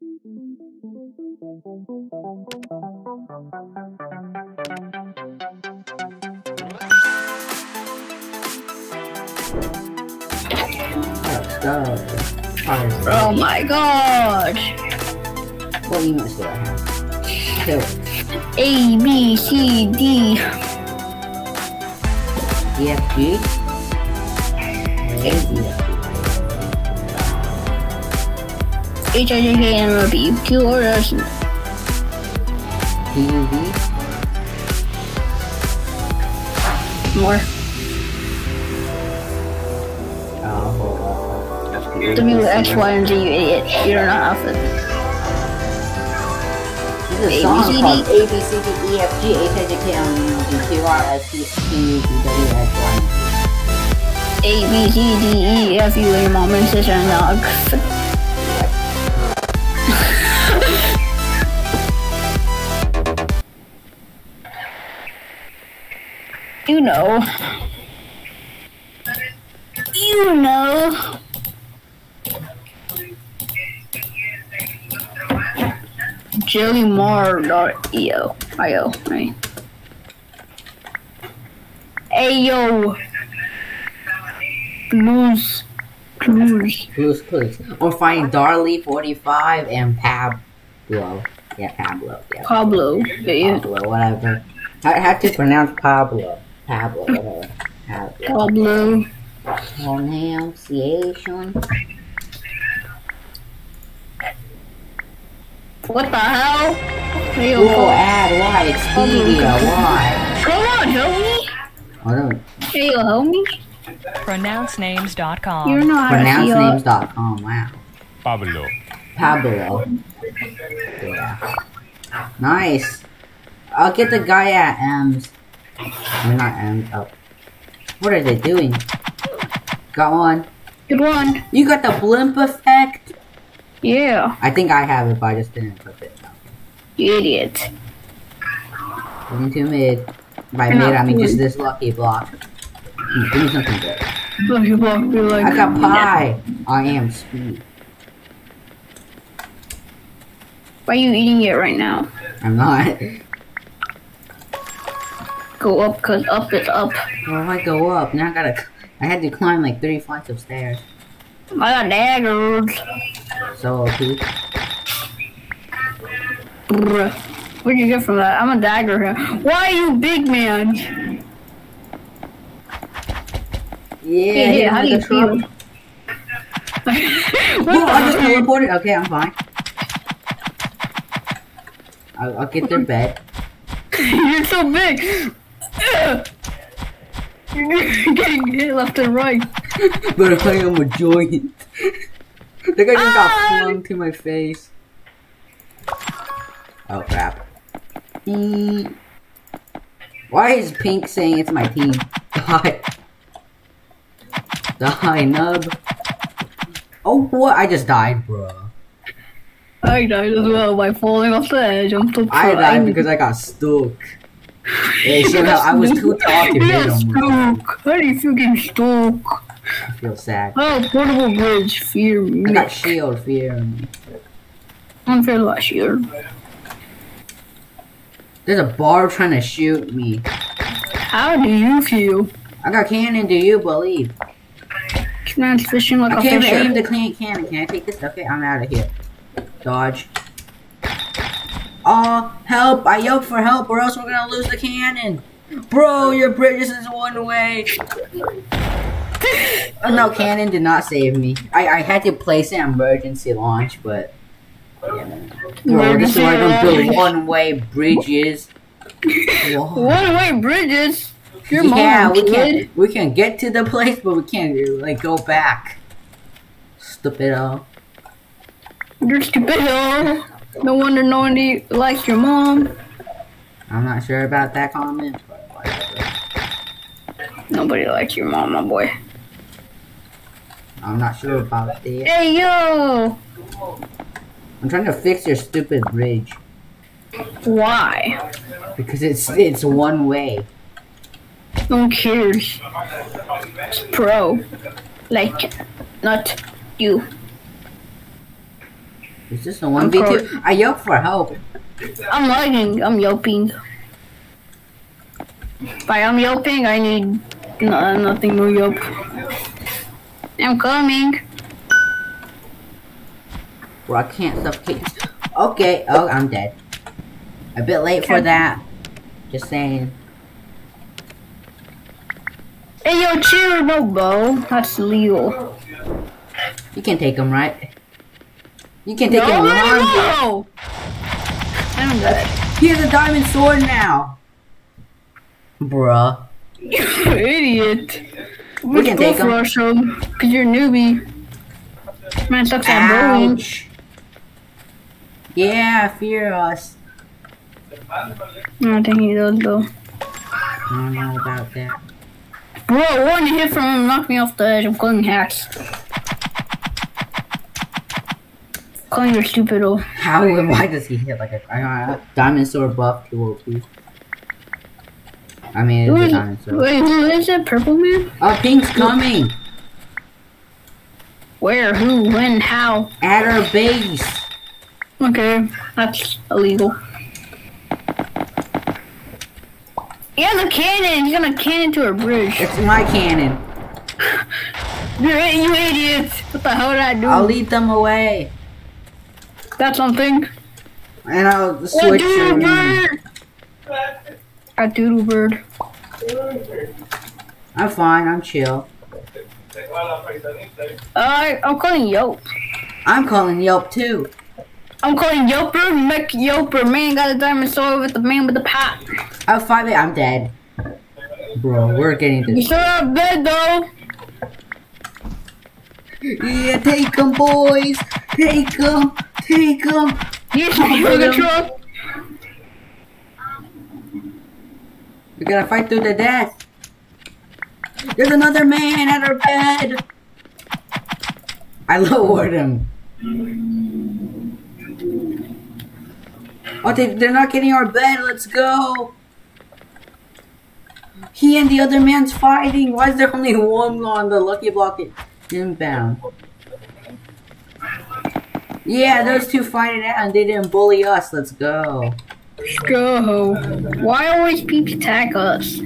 Let's go. Alright, Oh my gosh. What emails do I have? Two. A, B, C, D. E F G. A E F H, I, J, K, L, M, N, O, P, Q, R, S. G. P U V. More. Oh, hold up. F, G, W, X, Y, and Z, you idiot. You're not alphabet. There's a A, song B, C, D. called A B C D E F G H I J K L M N O P Q R S T U V W X Y. A, B, C, D, E, F, U, and your mom and sister and dog. know. You know. JoeyMar.io. IO, right? Ayo. Blues. Blues. Blues Clues. Or find Darley forty five and Pablo. Yeah, Pablo. Yeah. Pablo. Yeah, Pablo, whatever. I have to pronounce Pablo. Pablo, whatever. Pablo. Pablo. Pronunciation. What the hell? Hey, yo, Google Pablo. ad, why? Expedia, why? Come on, help me. I don't Hey, yo, help me. pronouncenames.com. You don't know how to pronounce see wow. Pablo. Pablo. Yeah. Nice. I'll get the guy at M's. I mean, not M's. Oh. What are they doing? Got one. Good one. You got the blimp effect? Yeah, I think I have it, but I just didn't equip it. you idiot. Into mid. By mid, I mean just this lucky block. Hmm, Give me something good. You block me like. I got pie. I am speed. Why are you eating it right now? I'm not. Go up, cause up is up. Well, if I go up, now I gotta. I had to climb like three flights of stairs. I got daggers. So OP. Bruh. What'd you get from that? I'm a dagger here. Why are you big man? Yeah, Yeah, yeah, how do you feel? Whoa, I just teleported. Okay, I'm fine. I'll, I'll get their bed. You're so big. You're getting hit left and right. but I am a giant. the guy just got Ah! flung to my face. Oh crap. Why is Pink saying it's my team? Die. Die, nub. Oh, what? I just died, bro. I died as well by falling off the edge. I'm I died because I got stuck. Hey, somehow I was too tall to You hit him. stuck. How do you feel getting? I feel sad. Oh, portable bridge. Fear me. I got shield, fear me. Unfair last year. There's a bar trying to shoot me. How do you feel? I got cannon, do you believe? Man's fishing like I a can't even aim fisher. the clan cannon. Can I take this? Okay, I'm out of here. Dodge. Oh, help! I yelled for help or else we're gonna lose the cannon. Bro, your bridges is one way. Oh, no, cannon did not save me. I, I had to place an emergency launch, but... Bro, this is why I don't build one-way bridges. One way bridges. Your yeah, mom, we can we can get to the place, but we can't like go back. Stupid. You're stupid. No wonder no one likes your mom. I'm not sure about that comment, but whatever. Nobody likes your mom, my boy. I'm not sure about that. Hey, yo. I'm trying to fix your stupid bridge Why? because it's it's one way. One cares. It's pro. Like, not you. Is this a one v two? I yelp for help. I'm lagging. I'm yelping. By I'm yelping, I need no, uh, nothing to yelp. I'm coming. Bro, I can't suffocate. Okay, oh, I'm dead. A bit late for that. Just saying. Hey, yo, chill, no bow. That's illegal. You can take him, right? You can't take no, him. no, Ron. no. I'm dead. He has a diamond sword now. Bruh. You idiot. We can take rush him. Cause you're a newbie. Man sucks at bowling. Yeah, fear us. I don't think he does though. I don't know about that. Bro, one hit from him knocked me off the edge. I'm calling hacks. Calling you stupid oh. How and why does he hit like a uh, diamond sword buff to OP? I mean, it's a is, diamond sword. wait, who is that purple man? Oh, Pink's coming! Where, who, when, how? At our base! Okay, that's illegal. He has a cannon. He's gonna cannon to our bridge. It's my cannon. You're you idiot! What the hell did I do? I'll lead them away. That's something. And I'll switch doodle bird? A doodle bird. I'm fine, I'm chill. Uh, I'm calling Yelp. I'm calling Yelp too. I'm calling Yelper, Mech Yelper. Man got a diamond sword with the man with the pot. I'll find it, I'm dead. Bro, we're getting this. You still have bed though. Yeah, take them, boys! Take them! Take them! You Come on, still the truck. We gotta fight through the death. There's another man at our bed. I lowered him. Oh, they, they're not getting our bed. Let's go. He and the other man's fighting. Why is there only one on the lucky block inbound? Yeah, those two fighting out and they didn't bully us. Let's go. Let's go. Why always people attack us?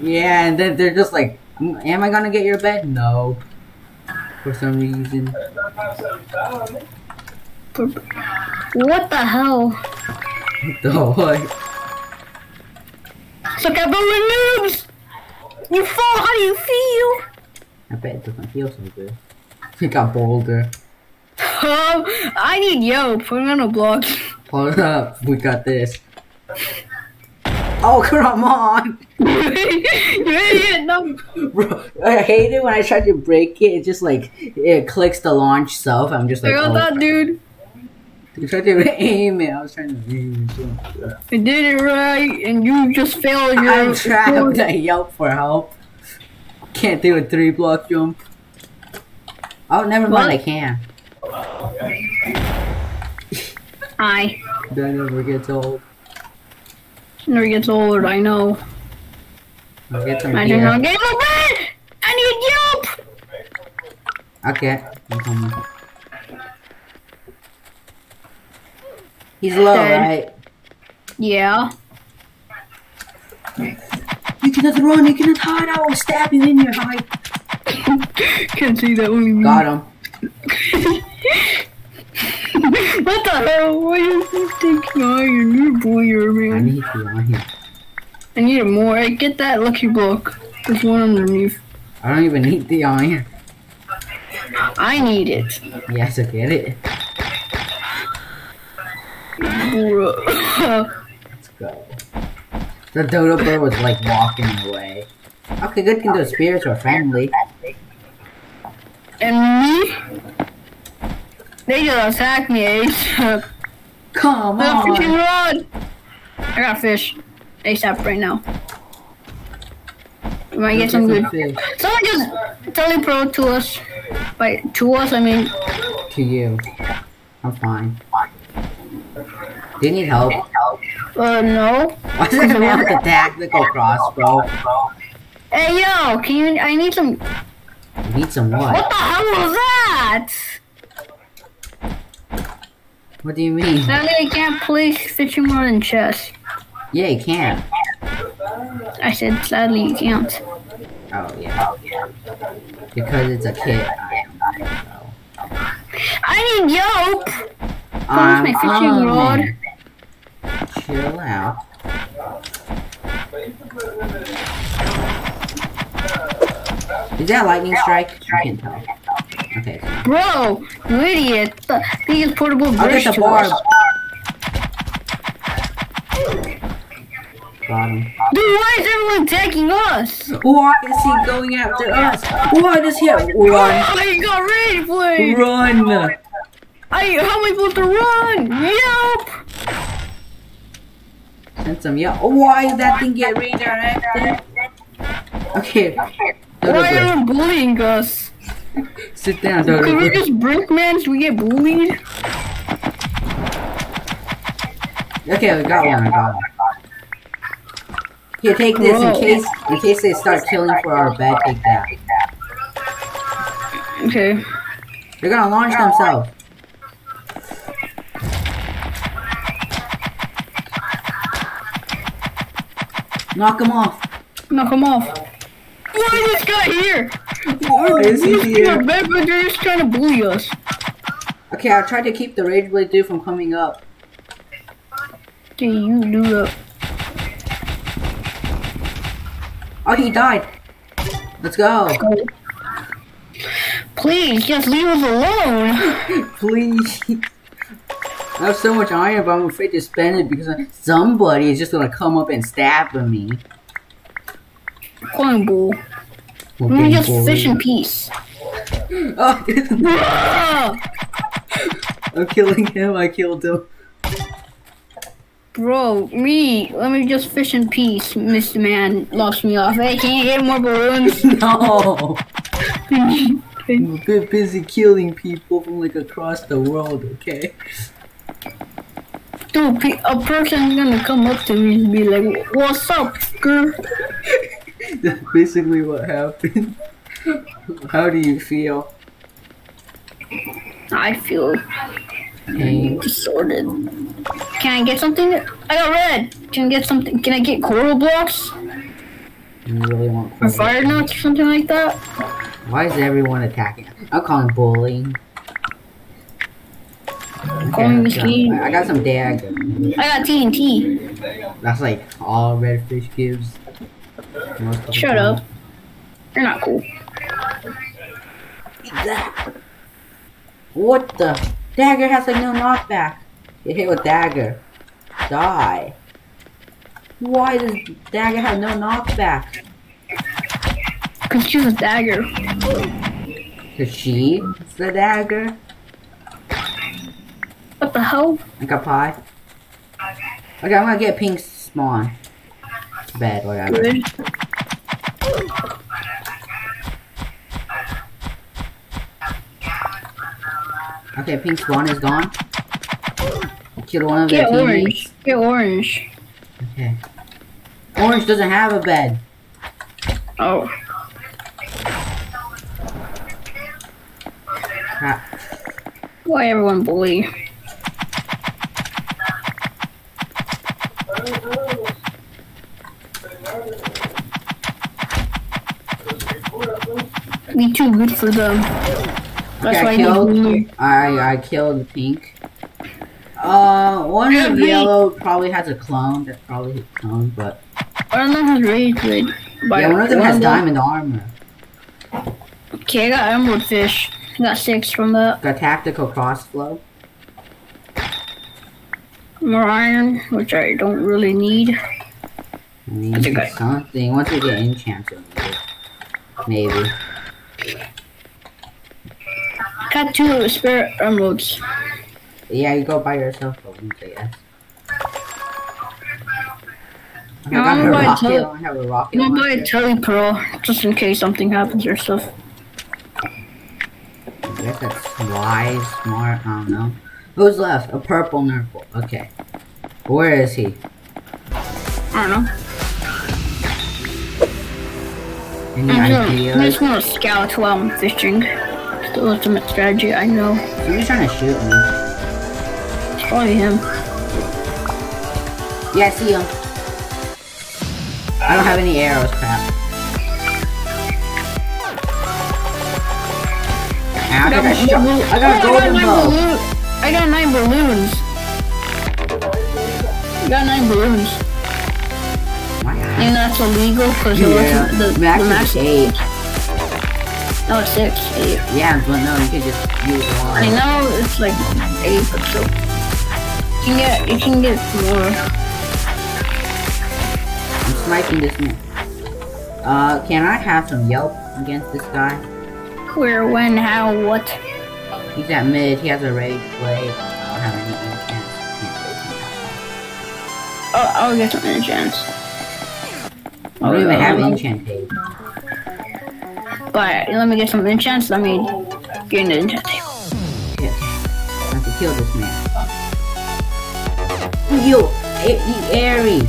Yeah, and then they're just like, "Mm, am I gonna get your bed? No. For some reason. What the hell? The what? Suck at bowling noobs! You fall, how do you feel? I bet it doesn't feel so good. It got bolder. Um, I need Yelp. I'm gonna block. Hold up, we got this. Oh, come on! you idiot! No. Bro, I hate it when I try to break it. It just like, it clicks the launch self. I'm just I like, got oh. that dude. I tried to aim it. I was trying to aim it. I did it right, and you just failed your. I'm trapped. I yelp for help. Can't do a three block jump. Oh, never mind. I can. I That never gets old. never gets old. I know. I'll get some I do not get no bed. I need Yelp. Okay. I'm coming. He's low, Dead. right? Yeah. You cannot run. You cannot hide. I will stab you in your eye. Can't see that one. Got him. what the hell? Why are you taking iron? You're a boyer, I man. need you on here. I need it more. Hey, get that lucky block. There's one underneath. I don't even need the iron. I need it. Yes, I get it. Let's go. The dodo bird was like walking away. Okay, good thing those spirits were friendly. and? They just attacked me, ASAP. Come I got fishing on. rod! I got fish. ASAP right now. We might get some good. fish Someone just telepro to us. By to us, I mean. to you. I'm fine. Do you need help? Uh, no. Why is it a man with a tactical crossbow? Hey, yo, can you? I need some. You need some What what? the hell was that? What do you mean? Sadly, I can't play fishing rod and chess. Yeah, you can. I said, sadly, you can't. Oh yeah. Because it's a. So. I need Yelp! I'm my fishing rod. Chill out. Is that lightning strike? I can't tell. Okay. Bro, you idiot. The biggest portable I'll bridge get the barb. Got. Dude, why is everyone attacking us? Why is he going after us? Why does he run? I got rage blade! Run! I, how am I supposed to run? Yelp! Send some yeah. Why did that thing get redirected? Okay. Why are everyone bullying us? Sit down, Because Dodo. we're Blitz. just brickmans, we get bullied? Okay, we got one. I got one. Here, take this in case in case they start killing for our bed. Take that. Okay. They're gonna launch themselves. Knock them off. Knock him off. Why is this guy here? Why oh, is he He's here? bed, but they're just trying to bully us. Okay, I tried to keep the Rage Blade dude from coming up. Okay, you do that. Oh, he died. Let's go. Please, just leave us alone. Please. I have so much iron, but I'm afraid to spend it because somebody is just gonna come up and stab me. Calling bull. We're Let me getting just fish in peace. Oh! I'm killing him. I killed him. Bro, me, let me just fish in peace. Mr. Man locks me off. Hey, can you get more balloons? No. I'm a bit busy killing people from like across the world. Okay. Dude, pe- a person's gonna come up to me and be like, What's up, girl? That's basically what happened. How do you feel? I feel Pain. disordered. Can I get something? I got red. Can I get something? Can I get coral blocks? You really want Or fire nuts or something like that? Why is everyone attacking? I'm calling bullying. Calling let's I got some dagger. I got TNT. That's like all redfish gives. Most of the Shut time. up. You're not cool. That. What the? Dagger has like no knockback. Get hit with dagger. Die. Why does dagger have no knockback? Cause she's a dagger. Cause she is the dagger. What the hell? I got pie. Okay, I'm gonna get pink spawn. Bed, whatever. Good. Okay, pink spawn is gone. Kill one of Get their orange. teammates. Get orange. Okay. Orange doesn't have a bed. Oh. Crap. Why everyone bully? Be too good for them. That's Okay, why I I need killed. I I killed pink. Uh, one of the yellow probably has a clone. That's probably his clone, but One of them has rage blade. yeah, one of them has diamond armor. Okay, I got emerald fish. Got six from that. Got tactical crossbow. More iron, which I don't really need. I okay. something. Once we get need it. maybe. Got two spare emeralds. Yeah, you go by yourself, but we say yes. I I'm a going rocket. to- I have a rocket. I'm gonna buy a telepearl just in case something happens or stuff. I guess that's wise, smart. I don't know. Who's left? A purple nurple. Okay. Where is he? I don't know. Any I'm just, I'm ideas? just gonna scout while I'm fishing. It's the ultimate strategy, I know. Somebody's trying to shoot me. It's Probably him. Yeah, I see him. I don't have any arrows, crap. I got a shot. I got a Oh, golden nine bow. I got nine balloons. I got nine balloons. Wow. And that's illegal because Yeah, the, the, the max max is eight. No, six, eight. Yeah, but no, you can just use one. I know it's like eight, but still. You can get, you can get more. I'm sniping this man. Uh, can I have some yelp against this guy? Where, when, how, what? He's at mid. He has a rage blade. I don't have any enchants. Can't face him. Oh, I'll get some enchants. I don't even have enchant table. But let me get some enchants. Let me get an enchant table. Shit. I have to kill this man. Yo, A- E Aries.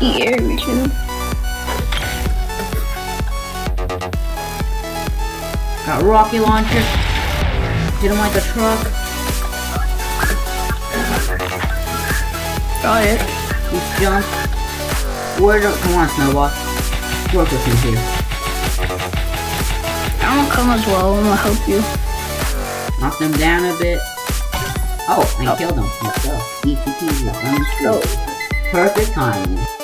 Eat air, me too. Got rocket launcher. Hit him like a truck. Got it. He's jumped. Where the come on, Snowball. Work with me here. I'm gonna come as well. I'm gonna help you. Knock them down a bit. Oh, I Oh. killed him. Let's go. Easy peasy. Lemon Go. Oh. Perfect timing.